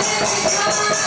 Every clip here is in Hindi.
Hare Krishna, Hare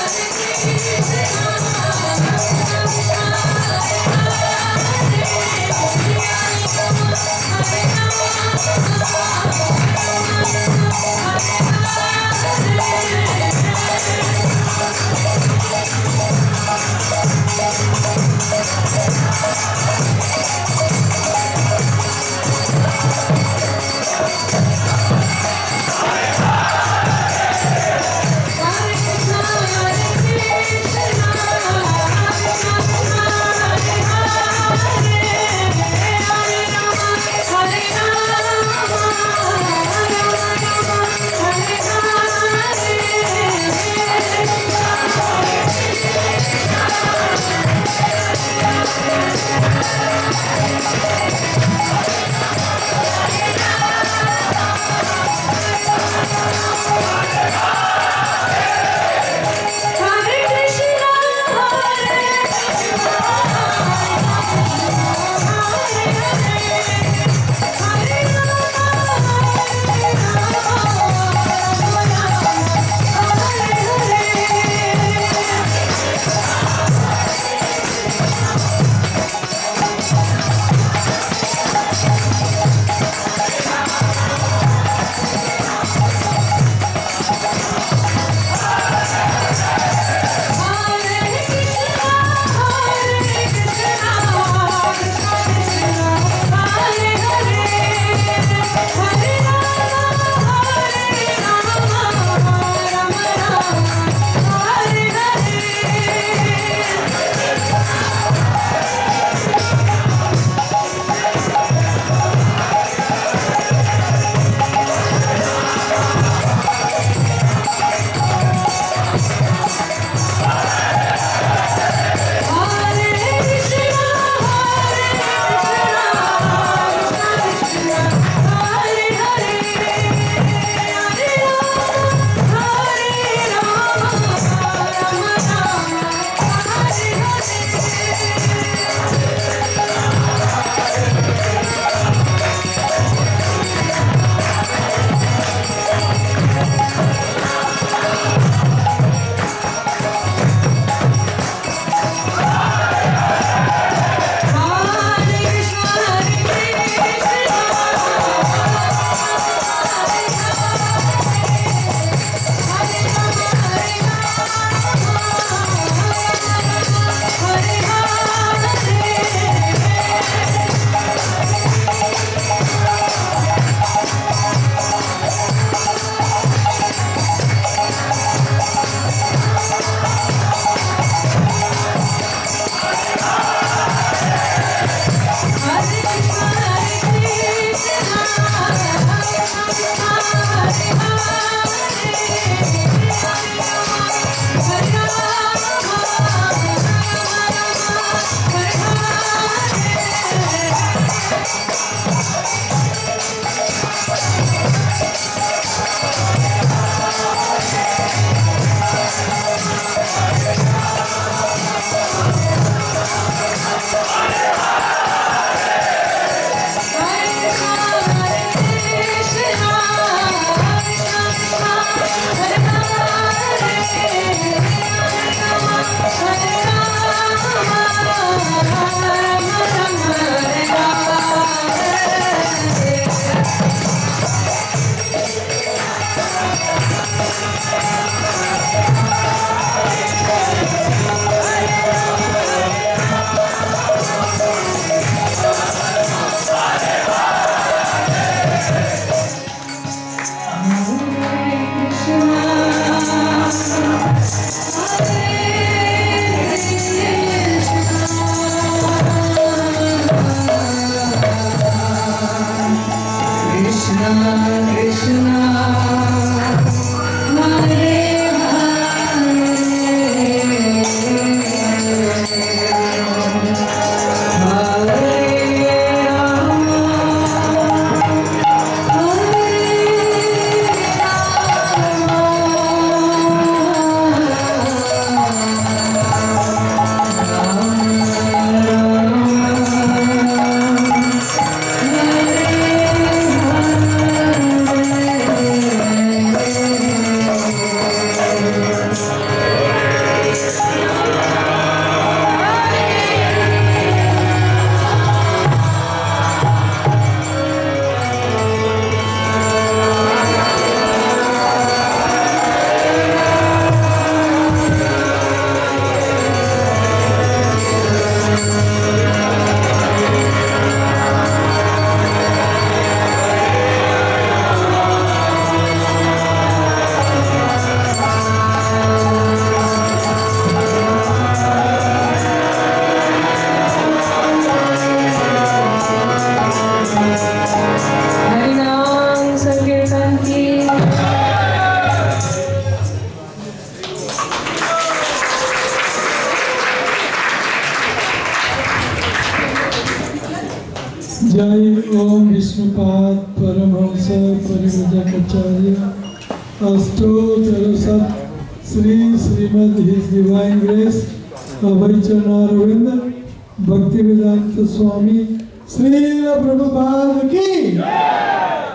स्वामी श्री प्रभुपाद की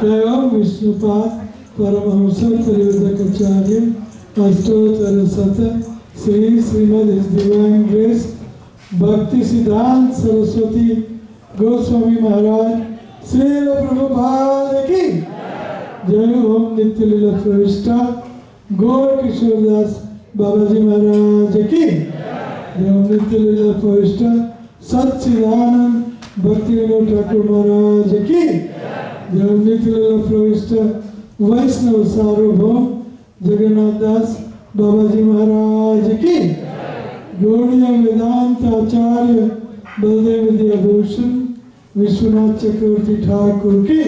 जय विष्णुपाद परमहंस परिव्रजकाचार्य अष्टोत्तर सत श्री श्रीमद डिवाइन ग्रेस, भक्ति सिद्धांत सरस्वती, गोस्वामी महाराज श्री प्रभुपाद की जय ओम नित्य लीला प्रविष्टा, गौर किशोरदास बाबाजी महाराज की। जय ओम नित्य लीला प्रविष्टा, सच्चिदानंद भक्ति विनोद ठाकुर महाराज की जय नित्य प्रविष्टा वैष्णव सार्वभौम जगन्नाथ दास बाबाजी महाराज की गौड़िया वेदांत आचार्य बलदेव विद्याभूषण विश्वनाथ चक्रवर्ती ठाकुर की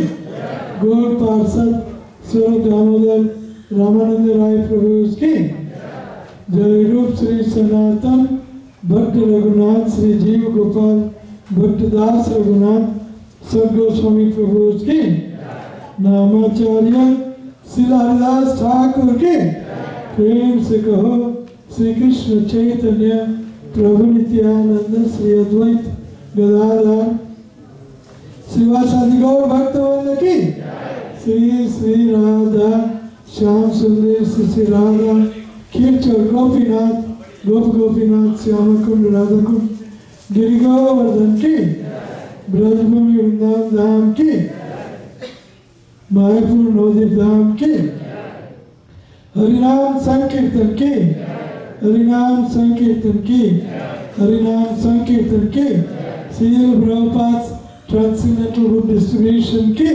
गौर पार्षद स्वरूप दामोदर रामानंद राय प्रभु की जय रूप श्री सनातन भक्त रघुनाथ श्री जीव गोपाल भक्तदास रघुनाथ सब गोस्वामी प्रभु की नामाचार्य श्री हरिदास ठाकुर के प्रेम से कहो श्री कृष्ण चैतन्य प्रभु नित्यानंद श्री अद्वैत गदाधर। शिवासादि गौर भक्तवंद की श्री श्री राधा, श्याम सुंदर, श्री श्री राधा खीरचोर गोपीनाथ, गोप गोपीनाथ, श्याम कुंड, राधा कुंड। गिरि गोवर्धन की ब्रजभूमि वृंदावन धाम की मायापुर नवदीप धाम की हरिनाम संकीर्तन की। हरिनाम संकीर्तन की। हरिनाम संकीर्तन की। सील प्रभुपाद ट्रांससेंडेंटल बुक डिस्ट्रीब्यूशन की।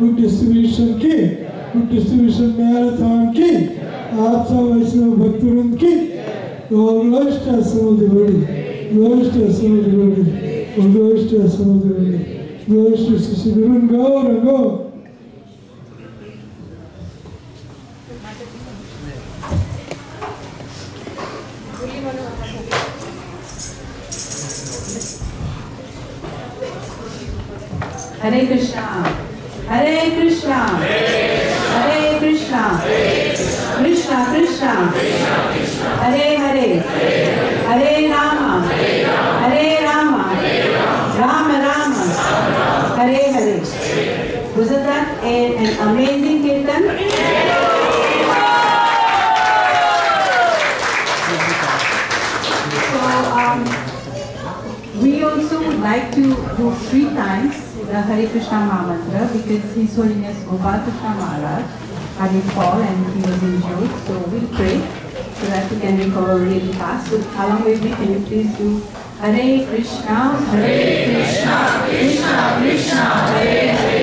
बुक डिस्ट्रीब्यूशन की। बुक डिस्ट्रीब्यूशन मैराथन की। आप सब वैष्णव भक्तवृंद की। और लोस्ट समुद्र बड़ी। लोस्ट समुद्र बड़ी लोस्ट समुद्र बड़ी लोस्ट शिशु गुरुन गौर गौ हरे कृष्णा हरे कृष्णा हरे कृष्णा कृष्णा कृष्णा हरे हरे हरे राम हरे Ram Ram Ram Hare Hare Wasn't that a, an amazing kirtan? So, um, We also would like to do three times the Hare Krishna Maha Mantra because His Holiness Gopal Krishna Maharaj had a fall and he was injured. So we'll pray so that we can recover really fast. So along with me, can you please do Hare Krishna, Hare Krishna, Krishna Krishna, Hare Hare.